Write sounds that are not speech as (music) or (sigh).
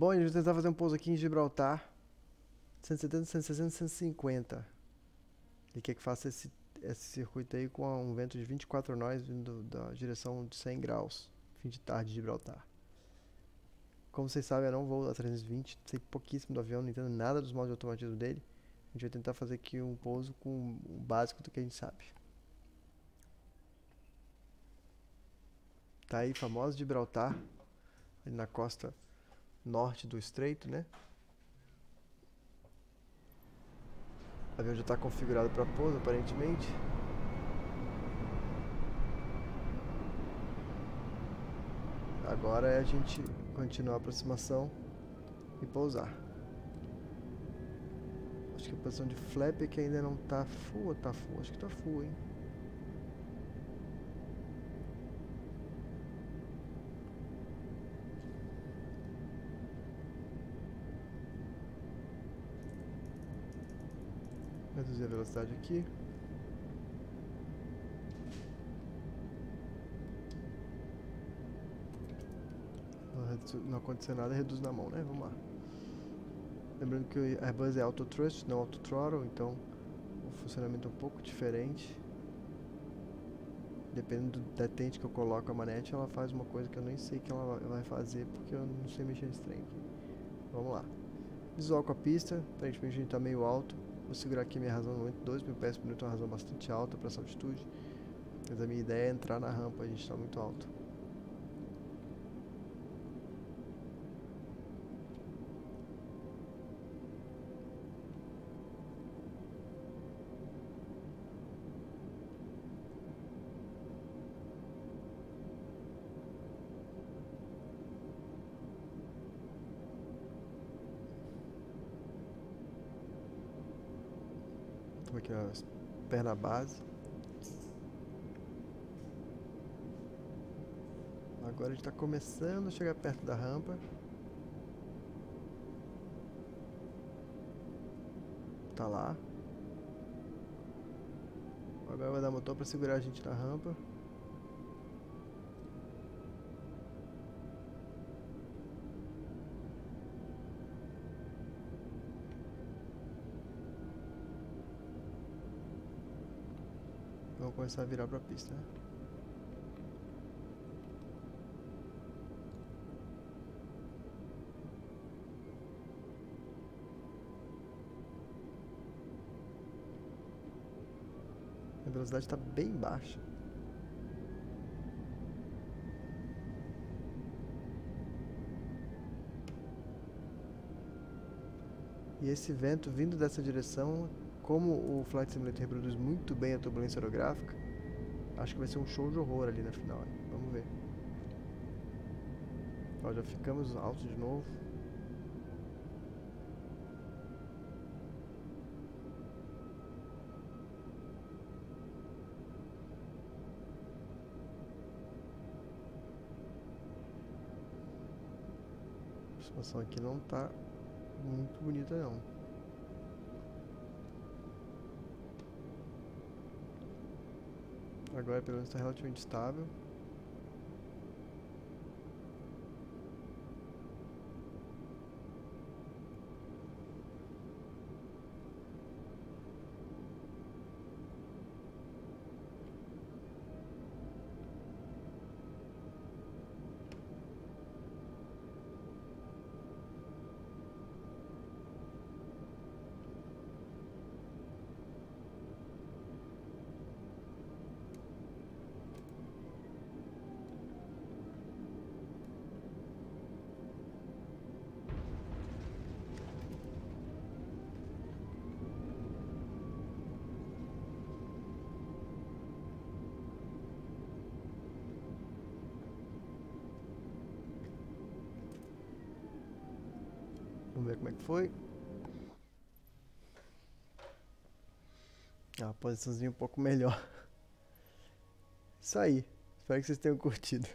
Bom, a gente vai tentar fazer um pouso aqui em Gibraltar. 170, 160, 150. Ele quer que faça esse, esse circuito aí com um vento de 24 nós vindo da direção de 100 graus. Fim de tarde de Gibraltar. Como vocês sabem, eu não vou a 320, sei pouquíssimo do avião, não entendo nada dos modos de automatismo dele. A gente vai tentar fazer aqui um pouso com o básico do que a gente sabe. Tá aí, famoso Gibraltar, ali na costa norte do estreito, né? O avião já está configurado para pouso, aparentemente. Agora é a gente continuar a aproximação e pousar. Acho que a posição de flap é que ainda não está full tá full? Acho que está full, hein? Reduzir a velocidade aqui. Não aconteceu nada, reduz na mão, né? Vamos lá. Lembrando que o Airbus é Auto Thrust, não Auto Throttle, então o funcionamento é um pouco diferente. Dependendo do detente que eu coloco a manete, ela faz uma coisa que eu nem sei que ela vai fazer, porque eu não sei mexer nesse trem aqui. Vamos lá. Visual com a pista, aparentemente a gente está meio alto. Vou segurar aqui minha razão no momento, 2 mil pés por minuto é uma razão bastante alta para essa altitude. Mas a minha ideia é entrar na rampa, a gente está muito alto. Aqui as perna base. Agora a gente está começando a chegar perto da rampa. Tá lá. Agora vai dar motor para segurar a gente na rampa. Vamos começar a virar para a pista. Né? A velocidade está bem baixa. E esse vento vindo dessa direção como o Flight Simulator reproduz muito bem a turbulência aerográfica, acho que vai ser um show de horror ali na final. Hein? Vamos ver. Ó, já ficamos altos de novo. A situação aqui não está muito bonita não. Agora pelo menos está relativamente estável. Ver como é que foi. Ah, posiçãozinha um pouco melhor. (laughs) Isso aí. Espero que vocês tenham curtido.